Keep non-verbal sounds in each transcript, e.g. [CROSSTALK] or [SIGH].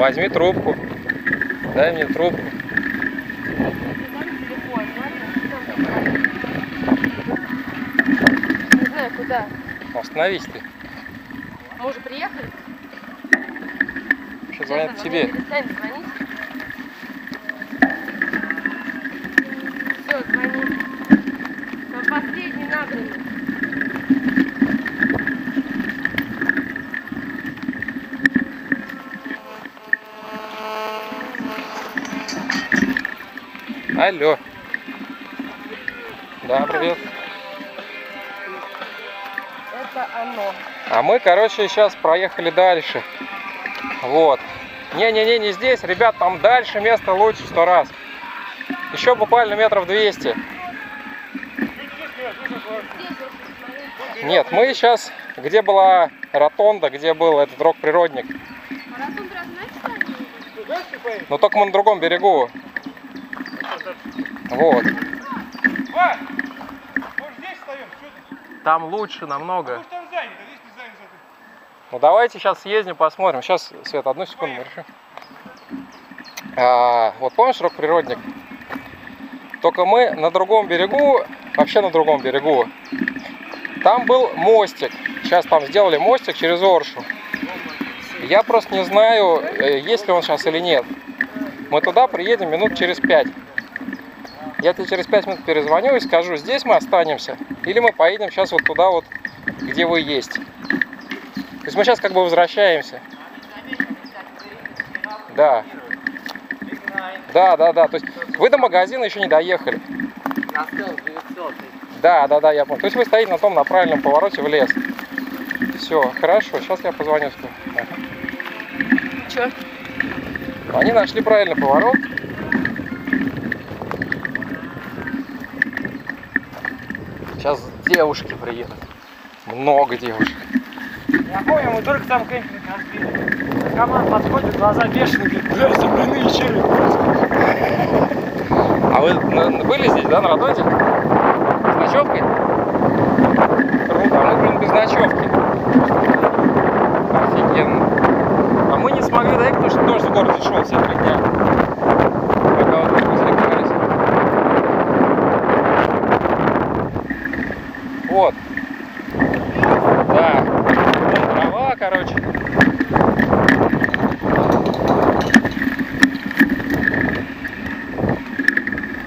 возьми трубку. Дай мне трубку. Не знаю, куда. Остановись ты. Мы уже приехали? Что звонят тебе? Перестань звонить. Все, звони. На последний набранный. Алло. Да, привет. Это оно. А мы, короче, сейчас проехали дальше. Вот. Не-не-не, не здесь, ребят, там дальше место лучше сто раз. Еще буквально метров 200. Здесь вот посмотри. Нет, мы сейчас, где была ротонда, где был этот рок-природник. А они? Но только мы на другом берегу. Вот. Вань, может здесь встаем? Что ты? Там лучше намного. Занято. Ну давайте сейчас съездим, посмотрим. Сейчас, Свет, одну секунду, решим. А, вот помнишь рок-природник? Только мы на другом берегу, вообще на другом берегу, там был мостик. Сейчас там сделали мостик через Оршу. Я просто не знаю, э, есть ли он сейчас или нет. Мы туда приедем минут через пять. Я тебе через пять минут перезвоню и скажу, здесь мы останемся, или мы поедем сейчас вот туда вот, где вы есть. То есть мы сейчас как бы возвращаемся. Да. Да, да, да. То есть вы до магазина еще не доехали. Да, да, да, я понял. То есть вы стоите на том на правильном повороте в лес. Все, хорошо, сейчас я позвоню. Че? Они нашли правильный поворот. Сейчас девушки приедут. Много девушек. Я помню, мы только там кемпинг разбили. Команд подходит, глаза бешеные, говорит, бля, земляные черви. А вы были здесь, да, на Родоте? С ночевкой? Круто, а мы, блин, без ночевки. Офигенно. А мы не смогли доехать, потому что дождь в городе шел все три дня. Пока вот мы развлекались. Вот. Да. Трава, короче.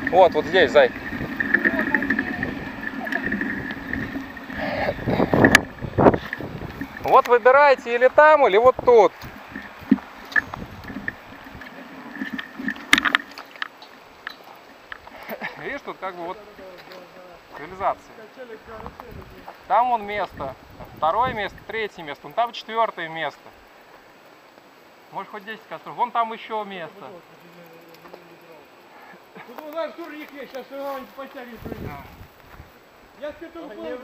Вот, вот здесь, зай. Вот выбирайте или там, или вот тут. Видишь, тут как бы вот цивилизация. Там вон место, второе место, третье место, вон там четвертое место. Может хоть 10 костров. Вон там еще место. Тут у нас турник есть, сейчас его не. Я теперь только понял.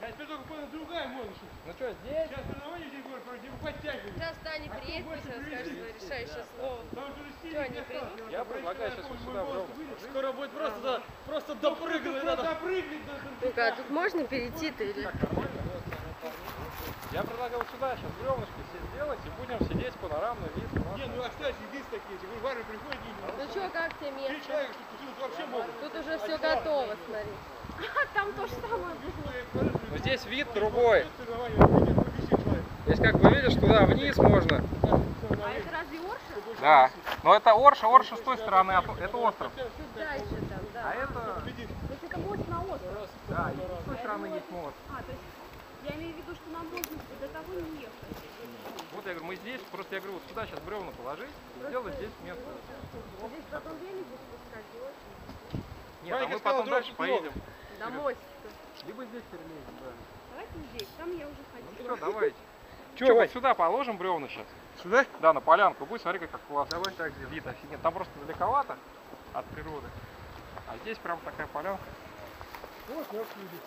Я теперь только понял, другая что Ну что, здесь? Сейчас ты наводишь вроде бы подтягивает. Сейчас Таня приедет, пусть она скажет свое решающее слово. Что, они придут? Я предлагаю сейчас сюда, бро. Скоро будет просто, да, просто допрыгнуть надо. Запрыгнуть надо. Ну-ка, а тут можно перейти-то или? Я предлагаю вот сюда сейчас бревнышко все сделать и будем сидеть панорамный вид. Не, ну а кстати, здесь такие, вы в баре приходите, Ну что, как тебе три место? человека, что тут вообще могут. Тут уже все готово, смотри. [LAUGHS] Там то же самое. Но здесь вид другой. Соревнования будет, ну, 10 человек. Здесь как бы видишь, туда вниз можно. А это разве Орша? Да. Но это Орша, Орша с той стороны, а то- это остров. Чуть дальше там, А это, То есть это мост на остров. да, и с той стороны есть мост. А, то есть я имею в виду, что нам можно до того не ехать. Вот я говорю, мы здесь, просто я говорю, вот сюда сейчас бревна положить и сделать здесь место. Здесь потом спускать не очень. Нет, а Ванька мы сказал, потом дальше поедем. До мостика. Либо здесь перелезем, да. Давайте здесь, там я уже Ну ходила. все, давайте. Че, вот сюда положим бревна сейчас? Сюда? Да, на полянку. Будет, смотри, как классно. Давай так вид офигенно. Там просто далековато от природы. А здесь прям такая полянка. Вот, я люди.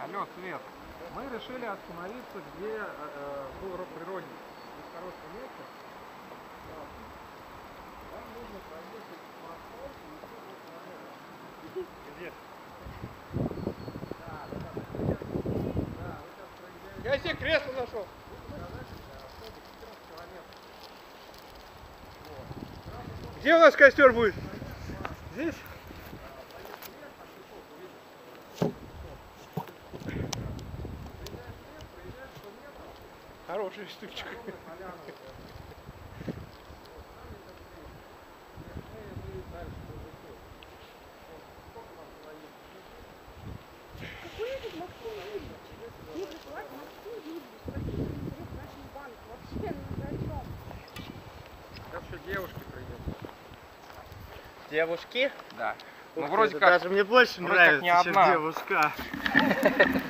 Алло, Свет. Мы решили остановиться, где э, э, был рок-природник. Здесь хорошее место. Там нужно проехать по асфальту и нормально. Где? где кресло нашел? Где у нас костер будет? Здесь? Хороший стульчик. Девушки придет. Девушки? Да. Ну Ух ты, вроде как Даже мне больше вроде нравится, не чем одна. девушка. [LAUGHS]